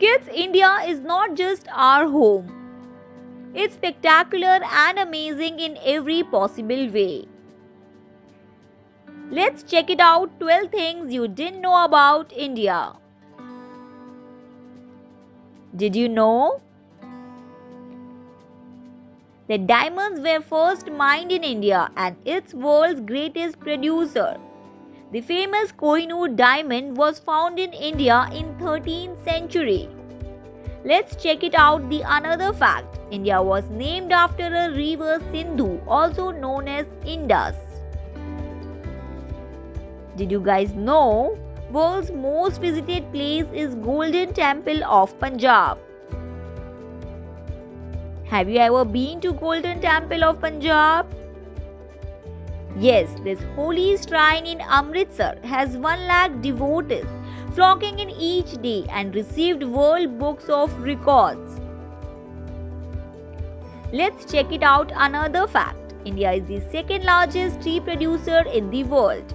Kids, India is not just our home. It's spectacular and amazing in every possible way. Let's check it out 12 things you didn't know about India. Did you know? The diamonds were first mined in India and its world's greatest producer. The famous Kohinoor diamond was found in India in 13th century. Let's check it out the another fact. India was named after a river Sindhu also known as Indus. Did you guys know world's most visited place is Golden Temple of Punjab? Have you ever been to Golden Temple of Punjab? Yes, this holy shrine in Amritsar has 1 lakh devotees flocking in each day and received World Books of Records. Let's check it out another fact. India is the second largest tea producer in the world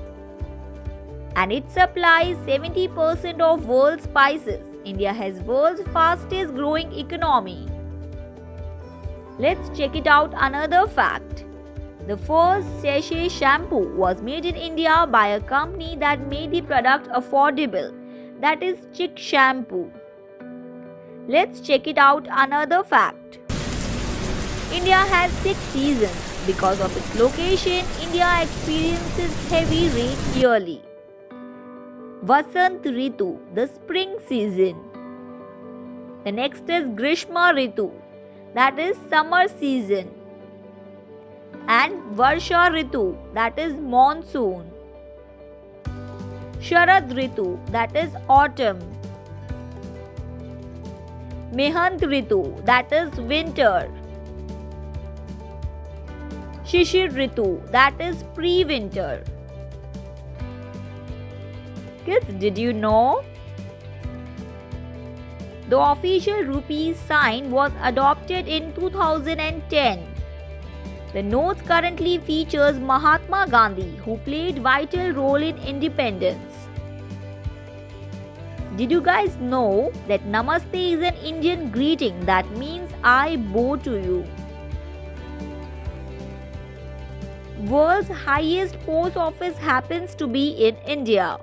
and it supplies 70% of world's spices. India has world's fastest growing economy. Let's check it out another fact. The first sachet shampoo was made in India by a company that made the product affordable. That is Chik Shampoo. Let's check it out another fact. India has 6 seasons. Because of its location, India experiences heavy rain yearly. Vasant Ritu, the spring season. The next is Grishma Ritu, that is summer season. And Varsha Ritu, that is monsoon. Sharad Ritu, that is autumn. Mehant Ritu, that is winter. Shishir Ritu, that is pre winter. Kids, did you know? The official rupee sign was adopted in 2010. The notes currently features Mahatma Gandhi who played vital role in independence. Did you guys know that Namaste is an Indian greeting that means I bow to you? World's highest post office happens to be in India.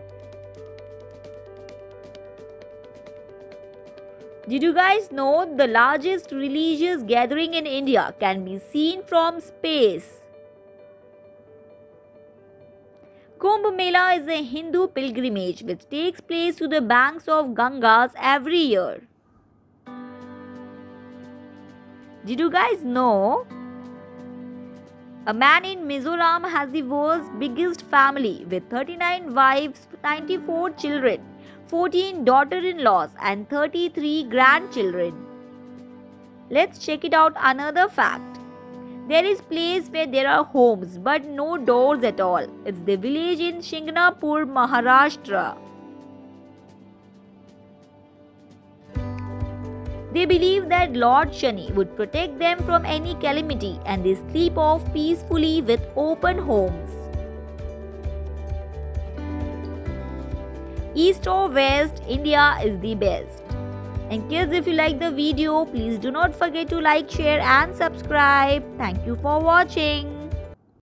Did you guys know the largest religious gathering in India can be seen from space? Kumbh Mela is a Hindu pilgrimage which takes place to the banks of Gangas every year. Did you guys know? A man in Mizoram has the world's biggest family with 39 wives, 94 children 14 daughter-in-laws and 33 grandchildren. Let's check it out another fact. There is place where there are homes but no doors at all. It's the village in Shingnapur, Maharashtra. They believe that Lord Shani would protect them from any calamity and they sleep off peacefully with open homes. East or West, India is the best. And kids, if you like the video, please do not forget to like, share and subscribe. Thank you for watching.